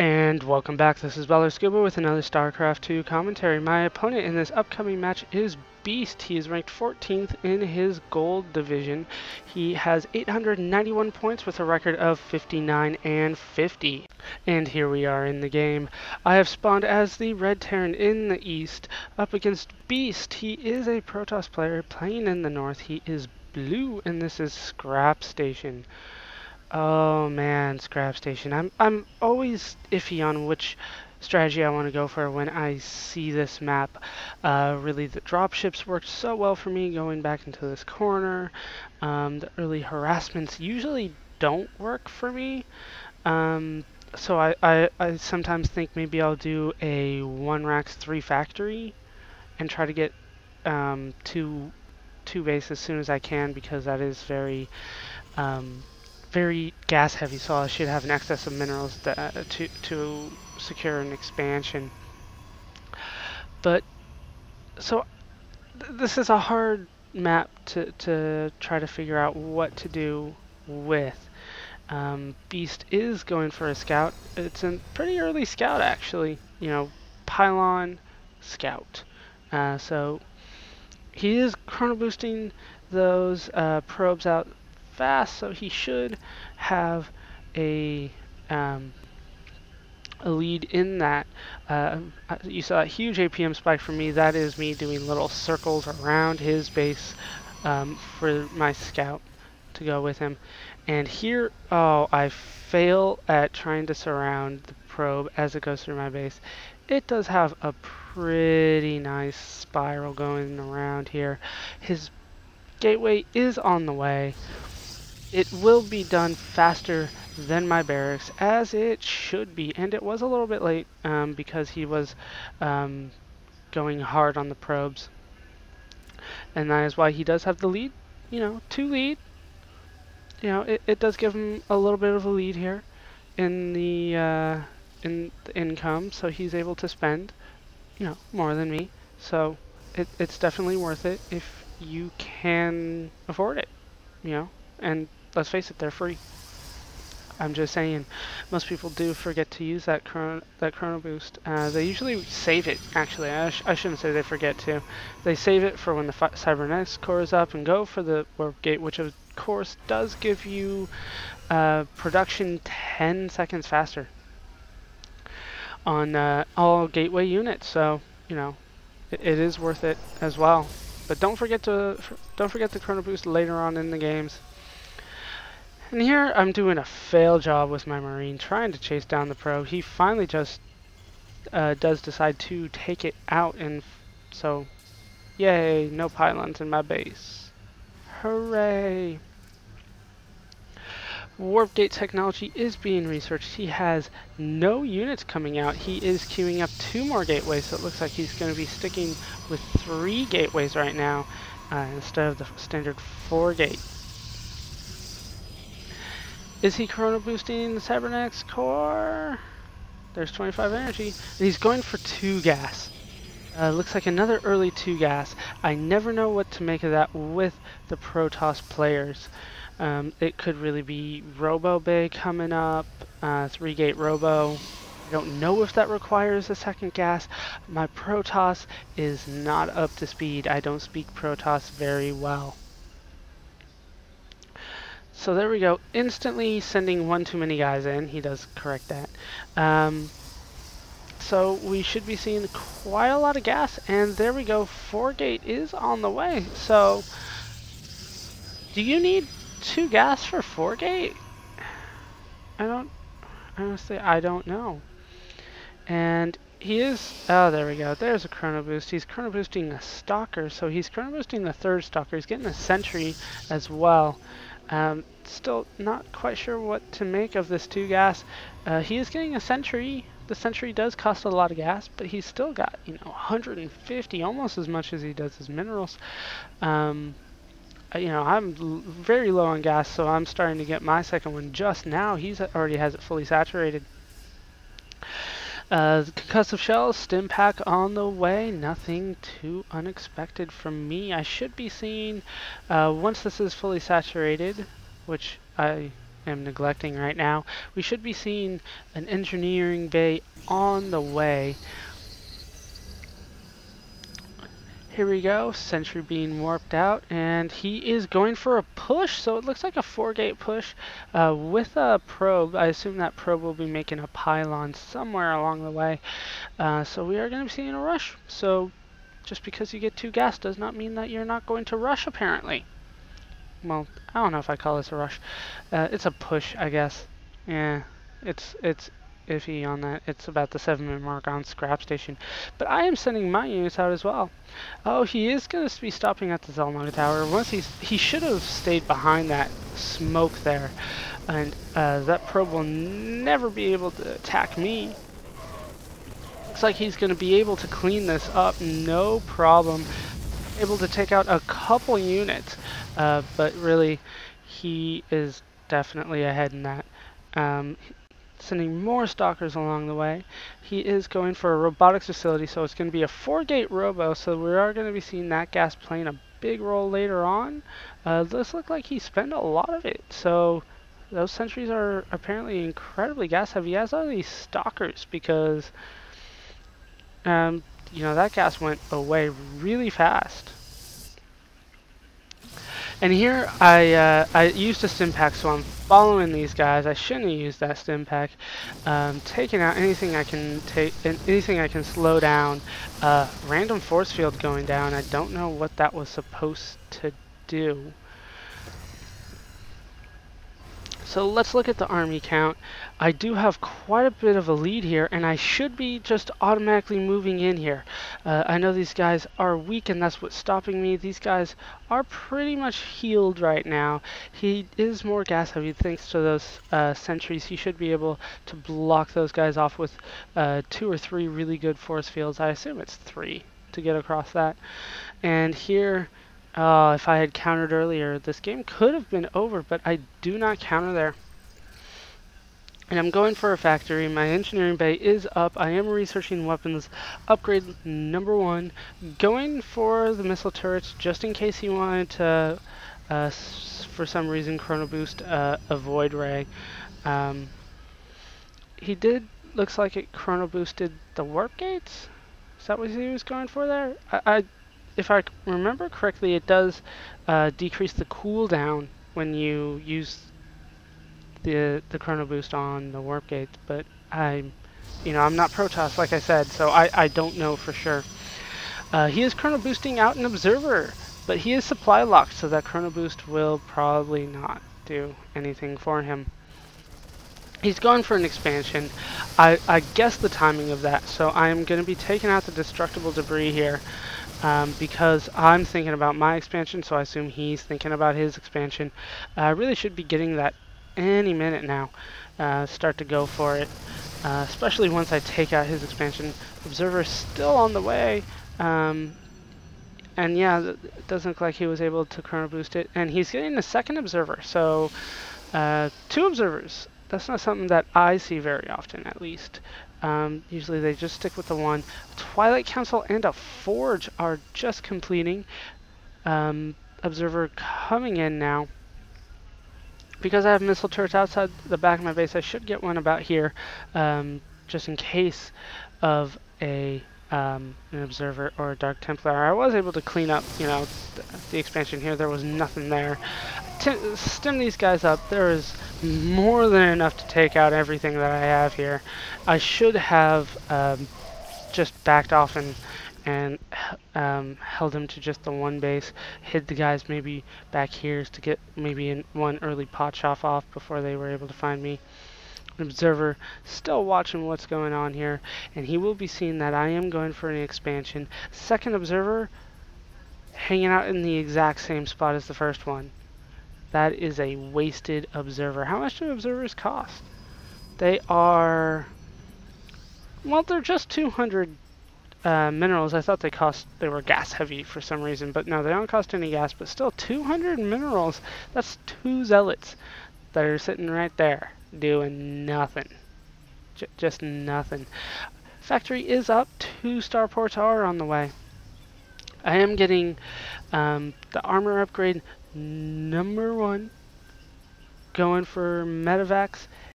And welcome back, this is Baller Scuba with another StarCraft 2 commentary. My opponent in this upcoming match is Beast. He is ranked 14th in his gold division. He has 891 points with a record of 59 and 50. And here we are in the game. I have spawned as the Red Terran in the east up against Beast. He is a Protoss player playing in the north. He is blue and this is Scrap Station. Oh man, scrap station. I'm I'm always iffy on which strategy I want to go for when I see this map. Uh, really, the dropships worked so well for me going back into this corner. Um, the early harassments usually don't work for me. Um, so I, I, I sometimes think maybe I'll do a one racks three factory and try to get um, two two base as soon as I can because that is very um, very gas heavy, so I should have an excess of minerals that, uh, to, to secure an expansion. But, so, th this is a hard map to, to try to figure out what to do with. Um, Beast is going for a scout. It's a pretty early scout, actually. You know, pylon, scout. Uh, so, he is chrono boosting those uh, probes out fast, so he should have a um, a lead in that. Uh, you saw a huge APM spike for me. That is me doing little circles around his base um, for my scout to go with him. And here, oh, I fail at trying to surround the probe as it goes through my base. It does have a pretty nice spiral going around here. His gateway is on the way, it will be done faster than my barracks, as it should be. And it was a little bit late um, because he was um, going hard on the probes. And that is why he does have the lead. You know, two lead. You know, it, it does give him a little bit of a lead here in the uh, in the income, so he's able to spend, you know, more than me. So it, it's definitely worth it if you can afford it, you know, and let's face it, they're free. I'm just saying, most people do forget to use that chrono, that chrono boost. Uh, they usually save it, actually. I, sh I, shouldn't say they forget to. They save it for when the Cybernetics core is up and go for the warp gate, which of course does give you uh, production 10 seconds faster on uh, all gateway units. So, you know, it, it is worth it as well. But don't forget to don't forget the chrono boost later on in the games. And here I'm doing a fail job with my Marine, trying to chase down the probe. He finally just uh, does decide to take it out, and so, yay, no pylons in my base. Hooray! Warp gate technology is being researched. He has no units coming out. He is queuing up two more gateways, so it looks like he's going to be sticking with three gateways right now uh, instead of the standard four gate. Is he chrono boosting the Cybernetics core? There's 25 energy. And he's going for 2 gas. Uh, looks like another early 2 gas. I never know what to make of that with the Protoss players. Um, it could really be Robo Bay coming up, uh, 3 gate Robo. I don't know if that requires a second gas. My Protoss is not up to speed. I don't speak Protoss very well. So there we go. Instantly sending one too many guys in. He does correct that. Um, so we should be seeing quite a lot of gas. And there we go. Four gate is on the way. So do you need two gas for four gate? I don't, honestly, I don't know. And he is, oh, there we go. There's a chrono boost. He's chrono boosting a stalker. So he's chrono boosting the third stalker. He's getting a sentry as well. Um, still not quite sure what to make of this 2 gas. Uh, he is getting a Sentry. The Sentry does cost a lot of gas, but he's still got, you know, 150, almost as much as he does his minerals. Um, uh, you know, I'm very low on gas, so I'm starting to get my second one just now. He's already has it fully saturated. Uh, concussive shells, stim pack on the way. Nothing too unexpected from me. I should be seeing, uh, once this is fully saturated, which I am neglecting right now. We should be seeing an engineering bay on the way. Here we go, Sentry being warped out, and he is going for a push, so it looks like a four-gate push uh, with a probe. I assume that probe will be making a pylon somewhere along the way. Uh, so we are going to be seeing a rush. So just because you get two gas does not mean that you're not going to rush, apparently. Well, I don't know if I call this a rush. Uh, it's a push, I guess. Yeah, it's it's iffy on that. It's about the seven minute mark on scrap station. But I am sending my units out as well. Oh, he is going to be stopping at the Xel'Naga Tower. Once he's, he should have stayed behind that smoke there. And uh, that probe will never be able to attack me. Looks like he's going to be able to clean this up, no problem. Able to take out a couple units, uh, but really he is definitely ahead in that. Um, sending more stalkers along the way. He is going for a robotics facility, so it's going to be a four-gate robo, so we are going to be seeing that gas playing a big role later on. Uh, this looks like he spent a lot of it, so those sentries are apparently incredibly gas heavy, as are these stalkers, because um, you know that gas went away really fast. And here I uh, I used a stim pack, so I'm following these guys. I shouldn't have used that stim pack. Um, taking out anything I can take, anything I can slow down. Uh, random force field going down. I don't know what that was supposed to do. So let's look at the army count. I do have quite a bit of a lead here, and I should be just automatically moving in here. Uh, I know these guys are weak, and that's what's stopping me. These guys are pretty much healed right now. He is more gas heavy thanks to those uh, sentries. He should be able to block those guys off with uh, two or three really good force fields. I assume it's three to get across that. And here uh, if I had countered earlier, this game could have been over, but I do not counter there. And I'm going for a factory. My engineering bay is up. I am researching weapons. Upgrade number one. Going for the missile turrets just in case he wanted to, uh, for some reason, chrono boost uh, a void ray. Um, he did, looks like it chrono boosted the warp gates. Is that what he was going for there? I, I if I remember correctly, it does uh, decrease the cooldown when you use the the chrono boost on the warp gate. But I'm, you know, I'm not Protoss like I said, so I I don't know for sure. Uh, he is chrono boosting out an observer, but he is supply locked, so that chrono boost will probably not do anything for him. He's gone for an expansion. I, I guess the timing of that, so I am going to be taking out the destructible debris here um, because I'm thinking about my expansion, so I assume he's thinking about his expansion. Uh, I really should be getting that any minute now. Uh, start to go for it, uh, especially once I take out his expansion. Observer still on the way, um, and yeah, it doesn't look like he was able to chrono boost it. And he's getting a second observer, so uh, two observers. That's not something that I see very often, at least. Um, usually they just stick with the one. Twilight Council and a Forge are just completing. Um, Observer coming in now. Because I have missile turrets outside the back of my base, I should get one about here, um, just in case of a um, an observer or a dark templar. I was able to clean up, you know, the, expansion here. There was nothing there. T stem these guys up. There is more than enough to take out everything that I have here. I should have um, just backed off and and um, held him to just the one base, hid the guys maybe back here to get maybe in one early pot shot off before they were able to find me. Observer still watching what's going on here and he will be seeing that I am going for an expansion. Second observer hanging out in the exact same spot as the first one that is a wasted observer how much do observers cost they are well they're just 200 uh, minerals I thought they cost they were gas heavy for some reason but no they don't cost any gas but still 200 minerals that's two zealots that are sitting right there doing nothing. J just nothing. Factory is up. Two starports are on the way. I am getting um, the armor upgrade number one. going for Medivacs